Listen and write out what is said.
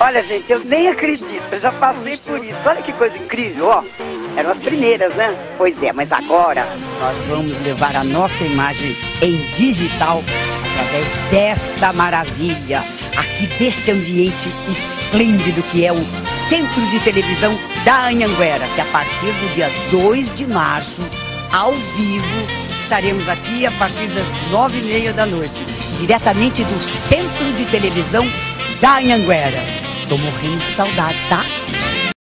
Olha, gente, eu nem acredito, eu já passei por isso. Olha que coisa incrível, ó. Eram as primeiras, né? Pois é, mas agora nós vamos levar a nossa imagem em digital através desta maravilha, aqui deste ambiente esplêndido que é o Centro de Televisão da Anhanguera, que a partir do dia 2 de março, ao vivo, estaremos aqui a partir das nove e meia da noite, diretamente do Centro de Televisão da Anhanguera. Tô morrendo de saudade, tá?